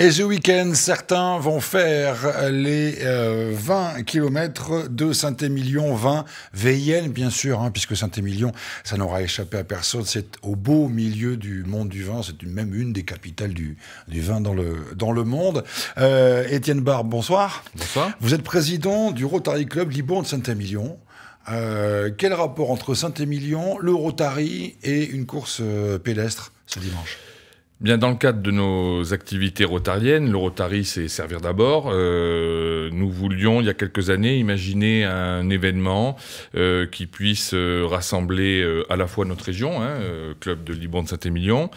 Et ce week-end, certains vont faire les 20 km de Saint-Émilion, 20 VIN bien sûr, hein, puisque Saint-Émilion, ça n'aura échappé à personne, c'est au beau milieu du monde du vin, c'est même une des capitales du, du vin dans le, dans le monde. Euh, Étienne Barbe, bonsoir. Bonsoir. Vous êtes président du Rotary Club Libourne de Saint-Émilion. Euh, quel rapport entre Saint-Émilion, le Rotary et une course euh, pédestre ce dimanche? Bien, dans le cadre de nos activités rotariennes, le Rotary, c'est servir d'abord. Euh, nous voulions, il y a quelques années, imaginer un événement euh, qui puisse euh, rassembler euh, à la fois notre région, hein, euh, club de Liban de Saint-Émilion,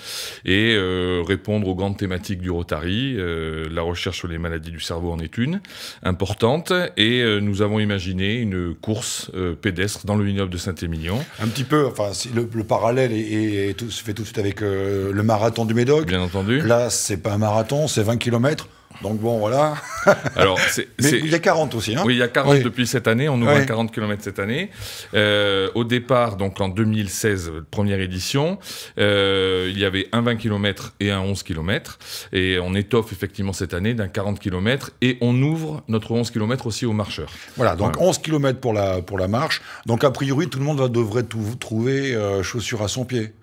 et répondre aux grandes thématiques du Rotary. la recherche sur les maladies du cerveau en est une, importante, et nous avons imaginé une course pédestre dans le vignoble de Saint-Émilion. Un petit peu, enfin, le, le parallèle est, est, tout, se fait tout de suite avec le marathon du Médoc Bien entendu. Là, c'est pas un marathon, c'est 20 km. Donc bon, voilà. Alors, Mais il y a 40 aussi, hein Oui, il y a 40 oui. depuis cette année. On ouvre oui. 40 km cette année. Euh, au départ, donc en 2016, première édition, euh, il y avait un 20 km et un 11 km. Et on étoffe effectivement cette année d'un 40 km et on ouvre notre 11 km aussi aux marcheurs. Voilà, donc voilà. 11 km pour la, pour la marche. Donc a priori, tout le monde va, devrait tout, trouver euh, chaussures à son pied.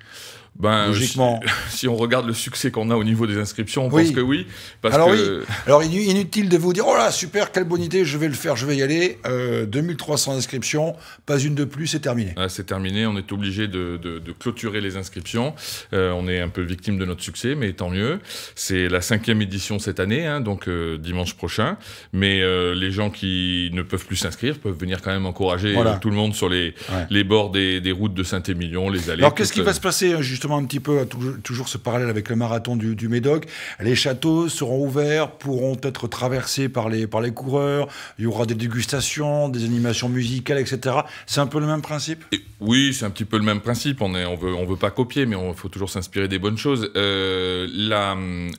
Ben, Logiquement. Si, si, on regarde le succès qu'on a au niveau des inscriptions, on oui. pense que oui. Parce Alors, que... oui. Alors inutile de vous dire, oh là, super, quelle bonne idée, je vais le faire, je vais y aller. Euh, 2300 inscriptions, pas une de plus, c'est terminé. Ah, c'est terminé, on est obligé de, de, de, clôturer les inscriptions. Euh, on est un peu victime de notre succès, mais tant mieux. C'est la cinquième édition cette année, hein, donc euh, dimanche prochain. Mais euh, les gens qui ne peuvent plus s'inscrire peuvent venir quand même encourager voilà. tout le monde sur les, ouais. les bords des, des, routes de Saint-Émilion, les allées. Alors qu'est-ce qui va se passer justement un petit peu, toujours ce parallèle avec le marathon du, du, Médoc. Les châteaux seront ouverts, pourront être traversés par les, par les coureurs. Il y aura des dégustations, des animations musicales, etc. C'est un peu le même principe? Oui, c'est un petit peu le même principe. On ne veut, pas copier, mais il faut toujours s'inspirer des bonnes choses. Euh,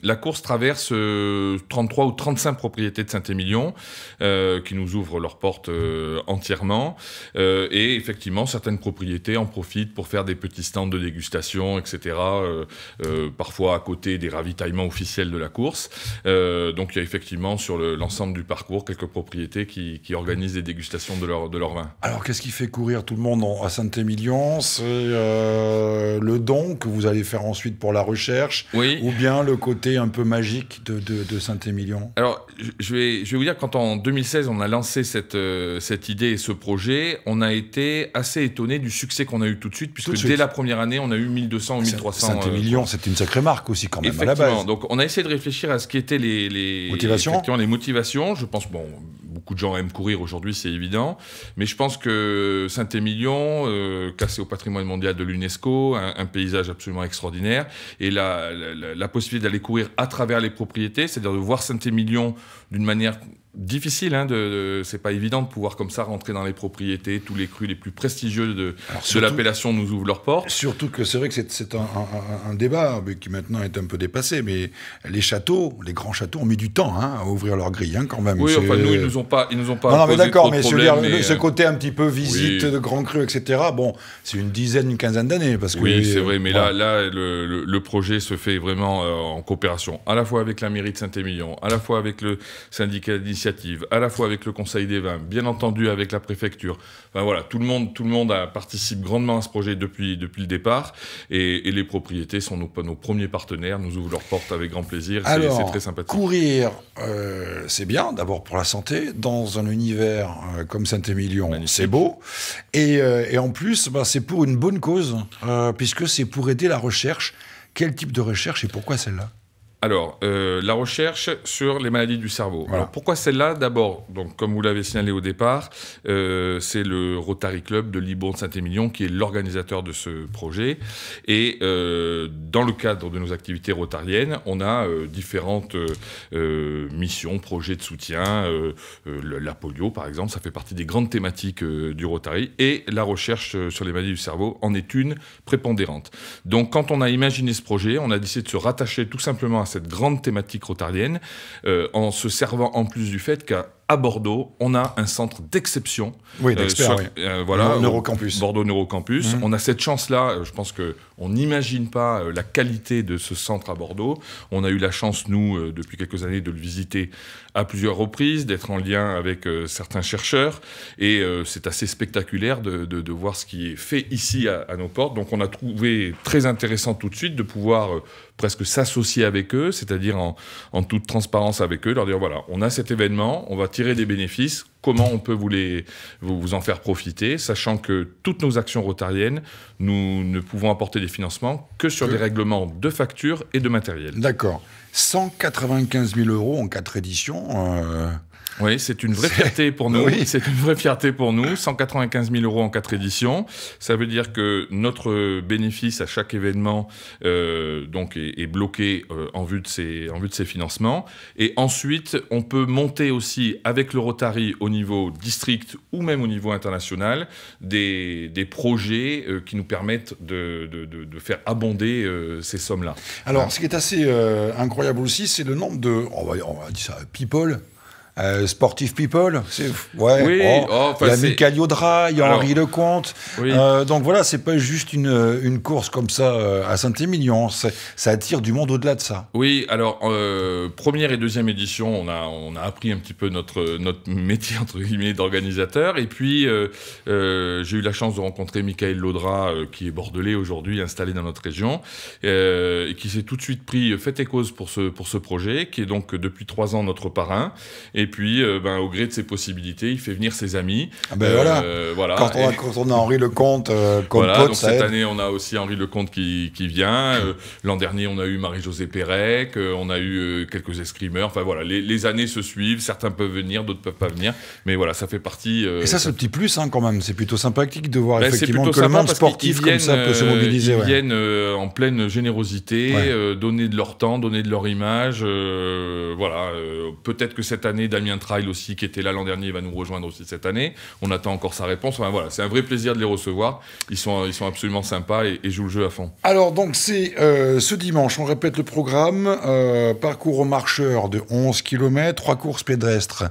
la, course traverse 33 ou 35 propriétés de Saint-Émilion euh, qui nous ouvrent leurs portes euh, entièrement. et effectivement, certaines propriétés en profitent pour faire des petits stands de dégustation, etc. Euh, euh, parfois à côté des ravitaillements officiels de la course. Euh, donc il y a effectivement sur l'ensemble le, du parcours quelques propriétés qui, organisent des dégustations de leur, de vin. Alors qu'est-ce qui fait courir tout le monde en, à Saint-Émilion C'est le don que vous allez faire ensuite pour la recherche oui. ou bien le côté un peu magique de, de, de Saint-Émilion? Alors je vais, je vais vous dire, quand en 2016 on a lancé cette, cette idée et ce projet, on a été assez étonné du succès qu'on a eu tout de suite, puisque de dès suite. la première année on a eu 1200 ou 1300 Saint-Émilion, c'est une sacrée marque aussi quand même à la base. Donc on a essayé de réfléchir à ce qui étaient les, les motivations. Les motivations. Je pense bon, beaucoup de gens aiment courir aujourd'hui, c'est évident, mais je pense que Saint-Émilion, euh, classé au patrimoine mondial de l'UNESCO, un, paysage absolument extraordinaire, et la, la, la possibilité d'aller courir à travers les propriétés, c'est-à-dire de voir Saint-Émilion d'une manière difficile, hein, de, de c'est pas évident de pouvoir comme ça rentrer dans les propriétés, tous les crus les plus prestigieux de, de l'appellation nous ouvrent leurs portes. Surtout que c'est vrai que c'est un, un, un, débat qui maintenant est un peu dépassé, mais les châteaux, les grands châteaux ont mis du temps hein, à ouvrir leurs grilles hein, quand même. Oui, enfin nous ils nous ont pas, ils nous ont pas. Non, non mais d'accord, mais, ce côté un petit peu visite oui. de grands crus, etc. Bon, c'est une dizaine, une quinzaine d'années parce que. Oui, c'est vrai, mais voilà. là, là, le, le, le, projet se fait vraiment euh, en coopération, à la fois avec la mairie de Saint-Émilion, à la fois avec le syndicat à la fois avec le Conseil des vins, bien entendu avec la préfecture. Enfin voilà, tout le monde, tout le monde a, participe grandement à ce projet depuis, depuis le départ, et, et les propriétés sont nos, nos, premiers partenaires, nous ouvrent leurs portes avec grand plaisir. C'est très sympathique. Courir, euh, c'est bien, d'abord pour la santé, dans un univers euh, comme Saint-Émilion, c'est beau, et, euh, et, en plus, bah, c'est pour une bonne cause, puisque c'est pour aider la recherche. Quel type de recherche et pourquoi celle-là? Alors, euh, la recherche sur les maladies du cerveau. Voilà. Alors, pourquoi celle-là? D'abord, donc comme vous l'avez signalé au départ, euh, c'est le Rotary Club de Libourne Saint-Émilion qui est l'organisateur de ce projet. Et euh, dans le cadre de nos activités rotariennes, on a différentes missions, projets de soutien. La polio, par exemple, ça fait partie des grandes thématiques du Rotary. Et la recherche sur les maladies du cerveau en est une prépondérante. Donc, quand on a imaginé ce projet, on a décidé de se rattacher tout simplement à cette grande thématique rotarienne, euh, en se servant en plus du fait qu'à à Bordeaux, on a un centre d'exception. Oui, d'expert, oui. voilà, Neurocampus. Bordeaux Neurocampus. Mhm. On a cette chance-là. Je pense que on n'imagine pas la qualité de ce centre à Bordeaux. On a eu la chance, nous, depuis quelques années, de le visiter à plusieurs reprises, d'être en lien avec certains chercheurs. Et c'est assez spectaculaire de, de, de, voir ce qui est fait ici à, à, nos portes. Donc on a trouvé très intéressant tout de suite de pouvoir euh, presque s'associer avec eux, c'est-à-dire en, en, toute transparence avec eux, leur dire voilà, on a cet événement, on va tirer des bénéfices, comment on peut vous, les, vous, vous en faire profiter, sachant que toutes nos actions rotariennes, nous ne pouvons apporter des financements que sur que... des règlements de factures et de matériel. D'accord. 195 000 euros en quatre éditions. Euh... Oui, c'est une vraie fierté pour nous. Oui. C'est une vraie fierté pour nous. 195 000 euros en quatre éditions. Ça veut dire que notre bénéfice à chaque événement euh, donc est, est bloqué euh, en, vue de ces, en vue de ces financements. Et ensuite, on peut monter aussi avec le Rotary au niveau district ou même au niveau international des, des projets euh, qui nous permettent de, de, de, de faire abonder ces sommes-là. Alors, ce qui est assez incroyable aussi, c'est le nombre de, on va, on va dire ça, people euh, Sportive People, c'est ouais. Oui, oh, oh, il y a Michael Yodra, il y a Henri Lecomte. Oui. Euh, donc voilà, c'est pas juste une, une course comme ça euh, à Saint-Émilion, ça attire du monde au-delà de ça. Oui, alors euh, première et deuxième édition, on a on a appris un petit peu notre notre métier entre guillemets d'organisateur et puis j'ai eu la chance de rencontrer Michael Laudra qui est bordelais aujourd'hui, installé dans notre région et qui s'est tout de suite pris fait et cause pour ce pour ce projet, qui est donc depuis trois ans notre parrain. Et puis, euh, ben, au gré de ses possibilités, il fait venir ses amis. Ah ben euh, voilà. voilà. Quand, on a, quand on a Henri Lecomte euh, comme voilà, pote, donc cette aide. année, on a aussi Henri Lecomte qui, qui vient. Euh, L'an dernier, on a eu Marie-Josée Pérec. on a eu quelques escrimeurs. Enfin voilà, les, les, années se suivent. Certains peuvent venir, d'autres peuvent pas venir. Mais voilà, ça fait partie. Et ça, c'est le petit plus hein, quand même. C'est plutôt sympathique de voir ben, effectivement que le monde sportif viennent, comme ça peut se mobiliser. Ils ouais. viennent en pleine générosité, ouais. donner de leur temps, donner de leur image. voilà. Peut-être que cette année, Damien Trail aussi qui était là l'an dernier, va nous rejoindre aussi cette année. On attend encore sa réponse. C'est un vrai plaisir de les recevoir. Ils sont, absolument sympas et, et jouent le jeu à fond. Alors, donc, c'est euh, ce dimanche, on répète le programme. Euh, parcours aux marcheurs de 11 km, 3 courses pédestres,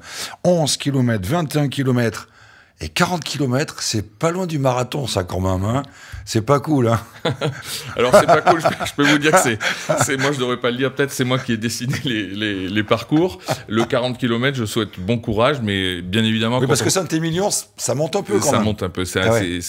11 km, 21 km. Et 40 km, c'est pas loin du marathon, ça, quand même. Hein c'est pas cool, hein Alors, c'est pas cool. Je peux vous dire que c'est. Moi, je devrais pas le dire. Peut-être c'est moi qui ai dessiné les, les, les, parcours. Le 40 km, je souhaite bon courage, mais bien évidemment. Oui, parce on... que Saint-Émilion, ça monte un peu quand ça même. Ça monte un peu. Ah ouais.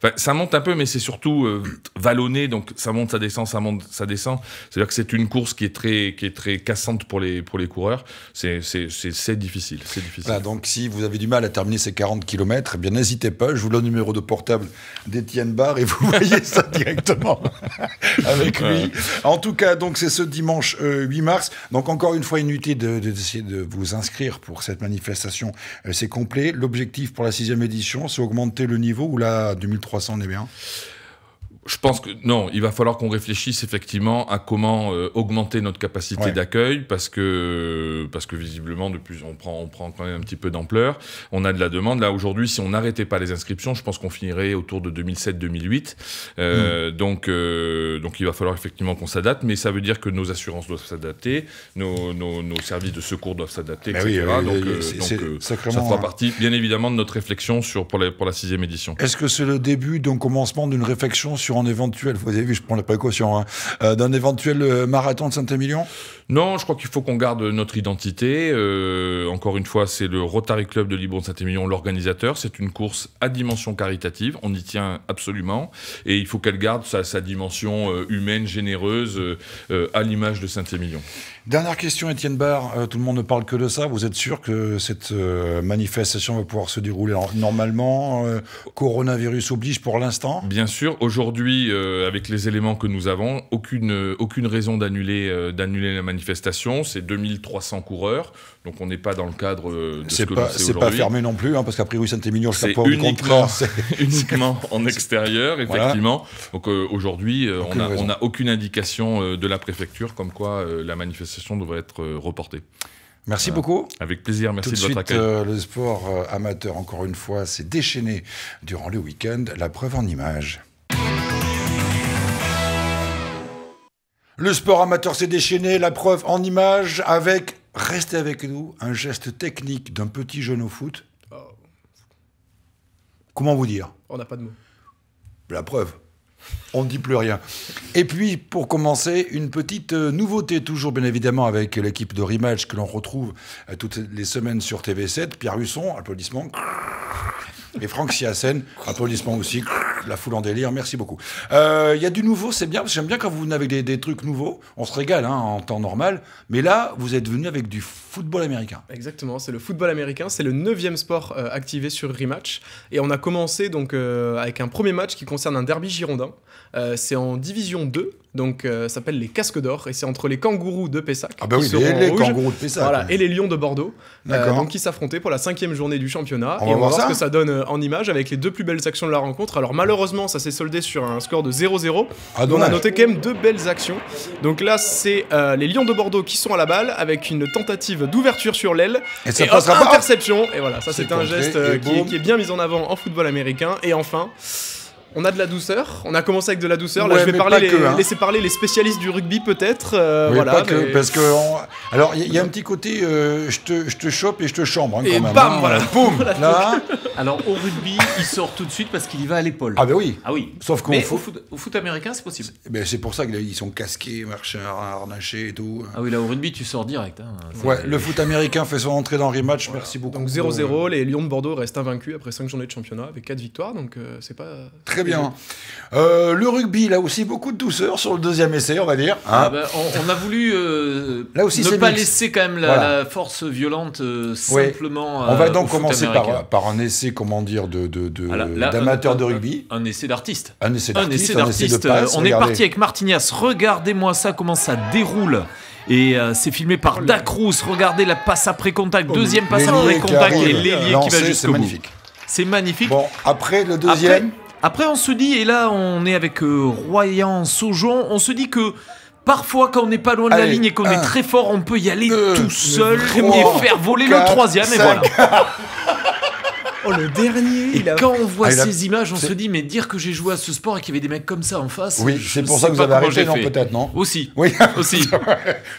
enfin, ça monte un peu, mais c'est surtout euh, vallonné. Donc, ça monte, ça descend, ça monte, ça descend. C'est-à-dire que c'est une course qui est très, qui est très cassante pour les, pour les coureurs. C'est difficile. C'est difficile. Voilà, donc, si vous avez du mal à terminer ces 40 km, eh bien, n'hésitez pas. Je vous donne le numéro de portable d'Étienne Barre et vous voyez ça directement avec lui. En tout cas, donc c'est ce dimanche euh, 8 mars. Donc encore une fois, inutile d'essayer de, de, de, vous inscrire pour cette manifestation. Euh, c'est complet. L'objectif pour la sixième édition, c'est augmenter le niveau ou là, 2300, on est bien? Je pense que non, il va falloir qu'on réfléchisse effectivement à comment euh, augmenter notre capacité ouais. d'accueil parce que parce que visiblement de plus on prend on prend quand même un petit peu d'ampleur. On a de la demande là aujourd'hui. Si on n'arrêtait pas les inscriptions, je pense qu'on finirait autour de 2007-2008. Euh, mmh. Donc euh, donc il va falloir effectivement qu'on s'adapte, mais ça veut dire que nos assurances doivent s'adapter, nos, nos, nos, services de secours doivent s'adapter, etc. Oui, donc, donc ça fera partie bien évidemment de notre réflexion sur pour la pour la sixième édition. Est-ce que c'est le début d'un commencement d'une réflexion sur un éventuel, vous avez vu, je prends la précaution, hein, euh, d'un éventuel euh, marathon de Saint-Émilion? Non, je crois qu'il faut qu'on garde notre identité. Euh, encore une fois, c'est le Rotary Club de Libourne Saint-Émilion, l'organisateur. C'est une course à dimension caritative, on y tient absolument. Et il faut qu'elle garde sa, sa dimension humaine, généreuse, à l'image de Saint-Émilion. Dernière question, Étienne Barre. Euh, tout le monde ne parle que de ça. Vous êtes sûr que cette euh, manifestation va pouvoir se dérouler normalement euh, Coronavirus oblige pour l'instant? Bien sûr. Aujourd'hui, avec les éléments que nous avons, aucune, aucune raison d'annuler d'annuler la manifestation. C'est 2300 coureurs. Donc on n'est pas dans le cadre de ce que pas, C'est pas fermé non plus, hein, parce qu'à priori Saint-Émilion, je sais pas uniquement, uniquement en extérieur, effectivement. Voilà. Donc aujourd'hui, on n'a aucune indication de la préfecture comme quoi la manifestation devrait être reportée. Merci voilà. beaucoup. Avec plaisir, merci Tout de, de votre suite, accueil. Euh, le sport euh, amateur, encore une fois, s'est déchaîné durant le week-end. La preuve en images. Le sport amateur s'est déchaîné, la preuve en images avec restez avec nous, un geste technique d'un petit jeune au foot. Oh. Comment vous dire? On n'a pas de mots. La preuve. On ne dit plus rien. Et puis, pour commencer, une petite euh, nouveauté, toujours bien évidemment avec l'équipe de Rematch que l'on retrouve euh, toutes les semaines sur TV7. Pierre Husson, applaudissements. Et Franck Siassen, applaudissements aussi. La foule en délire, merci beaucoup. Euh, Il y a du nouveau, c'est bien, parce que j'aime bien quand vous venez avec des, trucs nouveaux. On se régale hein, en temps normal. Mais là, vous êtes venu avec du football américain. Exactement, c'est le football américain, c'est le neuvième sport euh, activé sur Rematch. Et on a commencé donc euh, avec un premier match qui concerne un derby girondin. C'est en division 2, donc euh, ça s'appelle les Casques d'Or, et c'est entre les kangourous de Pessac, Ah bah oui, les, kangourous de Pessac. voilà, et les Lions de Bordeaux, euh, donc qui s'affrontaient pour la cinquième journée du championnat. On et va on va voir ça ce que ça donne euh, en image avec les deux plus belles actions de la rencontre. Alors malheureusement, ça s'est soldé sur un score de 0-0. Ah, on a noté quand même deux belles actions. Donc là, c'est euh, les Lions de Bordeaux qui sont à la balle avec une tentative d'ouverture sur l'aile. Et ça Et hop, passera pas. interception. Et voilà, ça C'est un geste est- qui est bien mis en avant en football américain. Et enfin. On a de la douceur, on a commencé avec de la douceur. Là, Ouais, je vais parler les- que, hein. laisser parler les spécialistes du rugby, peut-être. euh, Oui, voilà, pas que, mais- parce que on- alors il y, a un petit côté euh, je te je te chope et je te chambre hein, Et quand même. bam, hein. voilà. Boum, là. Alors au rugby, il sort tout de suite parce qu'il y va à l'épaule. Ah ben oui. Ah oui. Sauf qu'au foot- au foot, au foot américain, c'est possible. Ben, c'est pour ça qu'ils sont casqués, marchés, harnachés et tout. Ah oui, là au rugby, tu sors direct. hein. Ouais, le foot américain fait son entrée dans le rematch. Merci beaucoup. Donc 0-0, les Lions de Bordeaux restent invaincus après 5 journées de championnat avec 4 victoires, donc euh, c'est pas... Très bien. Euh, le rugby, là aussi, beaucoup de douceur sur le deuxième essai, on va dire. hein. Ah bah, on, on a voulu euh, Là aussi, ne c'est pas laisser quand même la, Voilà. la force violente euh, simplement. on va euh, donc au foot commencer par, par un essai, comment dire, de, de, rugby. Un, essai d'artiste. Un essai d'artiste, un essai d'artiste. On est parti avec Martignas. Regardez-moi ça, comment ça déroule. Et euh, c'est filmé par Dacruz. Regardez la passe après contact. Deuxième passe après contact et l'ailier qui va c'est jusqu'au bout. magnifique. C'est magnifique. Bon, après le deuxième. après, on se dit, et là on est avec euh, Royan Saujon, on se dit que parfois quand on n'est pas loin de la ligne et qu'on est très fort, on peut y aller deux, tout seul trois, et faire voler quatre, le troisième et cinq. voilà. Oh le dernier Et il a... quand on voit Ah, a- ces images, on se dit, mais dire que j'ai joué à ce sport et qu'il y avait des mecs comme ça en face. Oui, c'est pour ça que vous avez arrêté, non, peut-être, non Aussi. Oui, Aussi.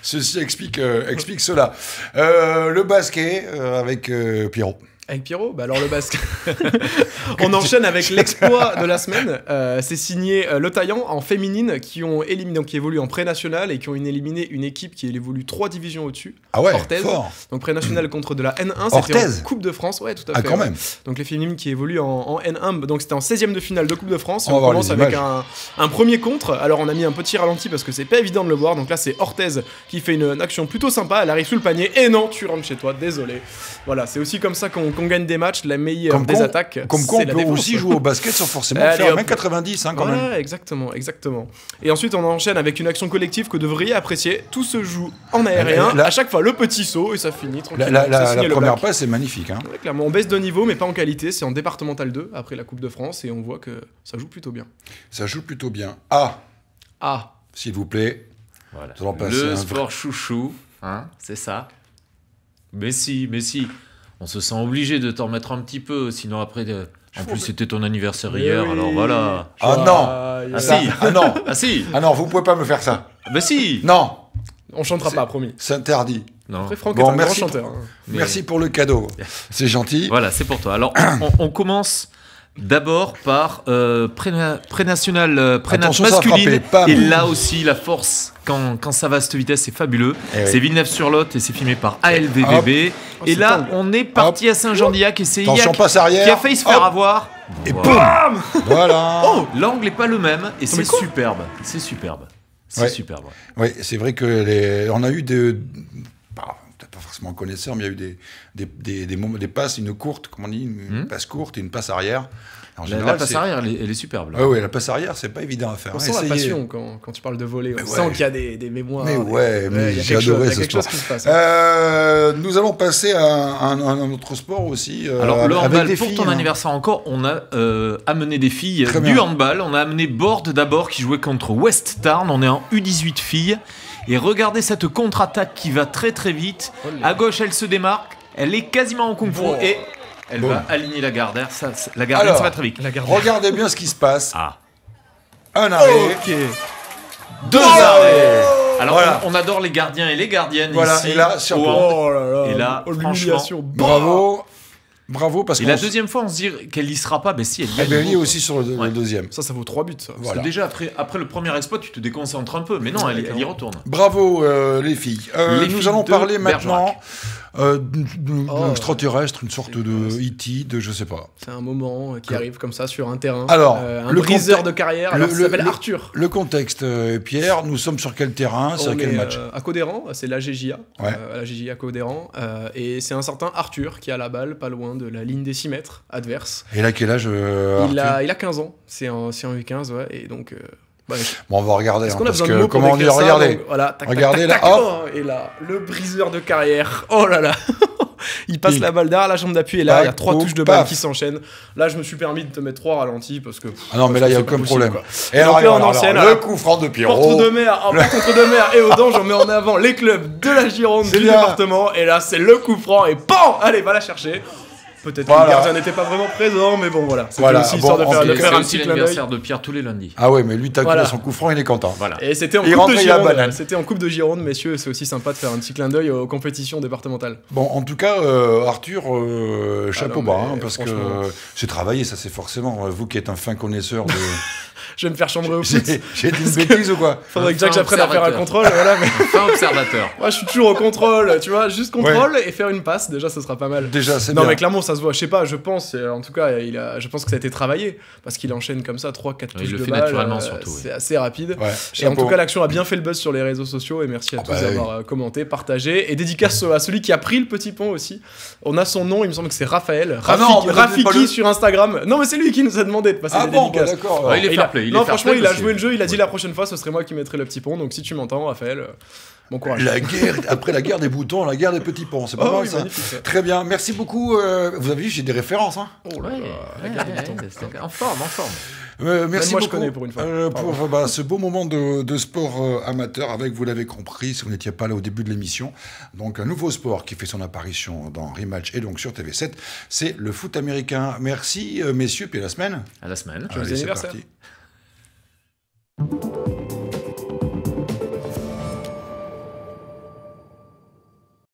Ceci explique, euh, explique cela. Euh, le basket euh, avec euh, Pierrot. Avec Pierrot Bah alors le basket. On enchaîne avec l'exploit de la semaine. Euh, c'est signé euh, Le Taillant en féminine qui ont éliminé, donc qui évoluent en pré-national et qui ont une- éliminé une équipe qui évolue trois divisions au-dessus. Ah ouais, Orthez. fort. Donc pré-national contre de la N1, Orthez c'était en Coupe de France. Ouais, tout à Ah, fait. quand ouais. même. Donc les féminines qui évoluent en, en N1, donc c'était en 16e de finale de Coupe de France. Et On commence avec un premier contre. Alors on a mis un petit ralenti parce que c'est pas évident de le voir. Donc là c'est Orthez qui fait une, une action plutôt sympa. Elle arrive sous le panier et non, tu rentres chez toi. Désolé. Voilà, c'est aussi comme ça qu'on qu'on gagne des matchs. La meilleure Comme des attaques. Comme quoi, on la peut défense. aussi jouer au basket sans forcément Allez, faire hop. même 90, hein, quand Ouais, même. exactement, exactement. Et ensuite, on enchaîne avec une action collective que vous devriez apprécier. Tout se joue en aérien. Là- à chaque fois, le petit saut et ça finit La, tranquillement. la- la- la première passe, c'est magnifique. Hein. Ouais, clairement, on baisse de niveau, mais pas en qualité. C'est en départemental 2 après la Coupe de France et on voit que ça joue plutôt bien. Ça joue plutôt bien. Ah, Ah, s'il vous plaît. Voilà. Nous allons passer Le sport chouchou, hein, c'est ça. Mais si, mais si. On se sent obligé de t'en mettre un petit peu, sinon après. de- En plus, c'était ton anniversaire Mais hier, oui. alors voilà. Ah non Ah, Ah Ça- si. Ah non Ah si Ah non, vous pouvez pas me faire ça. Bah si Non, On chantera pas, promis. c'est interdit. Non. Après, Franck Bon, est un merci grand pour- chanteur. hein. Mais- Merci pour le cadeau. C'est gentil. Voilà, c'est pour toi. Alors, on, on commence d'abord par euh, préna- prénational euh, masculine. Et là aussi, la force, quand, quand ça va à cette vitesse, c'est fabuleux. Eh oui. C'est Villeneuve-sur-Lot et c'est filmé par ALVVB. Oh, et là, dingue. on est parti à Saint-Jean-d'Illac et c'est Attention, Iac passe arrière. qui a failli se faire Hop. avoir. Et Voilà. boum Voilà. Oh, l'angle est pas le même et c'est superbe. C'est superbe. C'est Ouais. superbe. ouais. Oui, c'est vrai que les... on a eu des. Pas forcément connaisseur, mais il y a eu des, des, des, des, moments- des passes, une courte, comment on dit, une Hmm. passe courte et une passe arrière. En La, général, la passe arrière, elle est, elle est superbe. Ouais, ouais, la passe arrière, c'est pas évident à faire. On hein. sent la passion quand, quand tu parles de voler. On Mais sent ouais. qu'il y a des, des mémoires. Mais ouais, mais il y a j'ai quelque chose- adoré a ce quelque sport. chose qui se passe. Euh, nous allons passer à un, un- un autre sport aussi. euh, Alors, le handball, des pour filles, ton hein. anniversaire encore, on a euh, amené des filles Très du bien. handball. On a amené Borde d'abord, qui jouait contre West Tarn. On est en U18 filles. Et regardez cette contre-attaque qui va très très vite. À gauche, elle se démarque. Elle est quasiment en kung fu. Et elle Bon. va aligner la. Ça, ça- la gardienne, Alors, ça va très vite. La. Regardez bien ce qui se passe. Ah. Un arrêt, deux arrêts. Alors, Voilà. on, on adore les gardiens et les gardiennes Voilà, ici. et là, hand. Oh là là. Et là, oh, franchement. Bravo. Bravo, parce Et que la deuxième fois, on se dit qu'elle y sera pas. Ben si, elle y est. Eh ben, à elle y est nouveau, aussi sur le, Ouais. deuxième. Ça, ça vaut 3 buts, ça. Parce que déjà, après, après le premier exploit, tu te déconcentres un peu. Mais non, elle, elle y retourne. Bravo euh, les filles. Euh, Les nous filles allons parler Bergerac. maintenant euh, Oh, extraterrestre, une sorte de E.T., de je sais pas. C'est un moment euh, qui arrive comme ça sur un terrain. Alors, Euh, un le briseur de carrière. le- Alors, le- s'appelle le- Arthur. Le contexte, euh, Pierre, nous sommes sur quel terrain C'est à quel est, match À Codéran, c'est la GJA. Ouais. la GJA Codéran. et c'est un certain Arthur qui a la balle pas loin de la ligne des 6 mètres adverse. Et là, quel âge Il a, il a 15 ans. C'est un, un U15, ouais. Et donc. Euh, bah, Bon, on va regarder. Hein, parce que comment on dit Regardez. Voilà, tac, Regardez, tac, tac, là, oh, et là, le briseur de carrière. Oh là là. Il passe Il- la balle derrière la jambe d'appui et là, il y a trois touches de balle paf. qui s'enchaînent. Là, je me suis permis de te mettre trois ralentis parce que. Ah non, mais là, il n'y a aucun problème. possible, Et Et donc là, en alors, ancienne, le coup franc de Pierrot. de mer, en porte contre de mer et au danger, on met en avant les clubs de la Gironde du département. Et là, c'est le coup franc et PAM Allez, va la chercher. Peut-être que Voilà. le gardien n'était pas vraiment présent, mais bon, voilà. C'était Voilà, aussi bon, histoire de faire, de faire C'est un petit clin d'œil. l'anniversaire de Pierre tous les lundis. Ah ouais, mais lui, t'as Voilà. son coup franc, il est content. Voilà. Et c'était en Coupe de Gironde. banane. C'était en Coupe de Gironde, messieurs. C'est aussi sympa de faire un petit clin d'œil aux compétitions départementales. Bon, en tout cas, euh, Arthur, euh, chapeau non, bas, hein, parce que c'est travaillé, ça c'est forcément. Vous qui êtes un fin connaisseur de. Je vais me faire chambrer au foot. J'ai dit une bêtise ou quoi Faudrait que j'apprenne à faire un contrôle. Voilà, mais Fin observateur. moi, je suis toujours au contrôle. Tu vois, juste contrôle et faire une passe. Déjà, ça sera pas mal. Déjà, c'est Non bien. mais clairement ça se voit, je sais pas, je pense, euh, en tout cas il a, je pense que ça a été travaillé, parce qu'il enchaîne comme ça 3-4 Il touches le de fait balle, naturellement, euh, surtout, c'est assez rapide. Ouais, Et en tout cas l'action a bien fait le buzz sur les réseaux sociaux et merci à Ah tous bah d'avoir euh, commenté, partagé et dédicace à celui qui a pris le petit pont aussi. On a son nom, il me semble que c'est Raphaël, Ah Rafiki, non, le- sur Instagram. Non mais c'est lui qui nous a demandé de passer Ah des bon, bah, dédicaces. d'accord. Ouais, il est il fair play, il non, franchement, il a joué que- le jeu, il a dit la prochaine fois ce serait moi qui mettrais le petit pont, donc si tu m'entends, Raphaël, euh, bon courage. La guerre, après la guerre des boutons, la guerre des petits ponts, c'est pas Oh mal oui, ça. Très bien, merci beaucoup. euh, vous avez vu, j'ai des références. Hein. Oh là Ouais, là, la ouais, temps. ouais, c'était en forme, en forme. Euh, merci moi, je beaucoup connais pour une fois. euh, pour bah, ce beau moment de, de sport euh, amateur avec, vous l'avez compris, si vous n'étiez pas là au début de l'émission, donc un nouveau sport qui fait son apparition dans Rematch et donc sur TV7, c'est le foot américain. Merci euh, messieurs, puis à la semaine. À la semaine. Allez. Thank you.